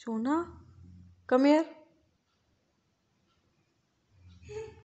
सोना? Come here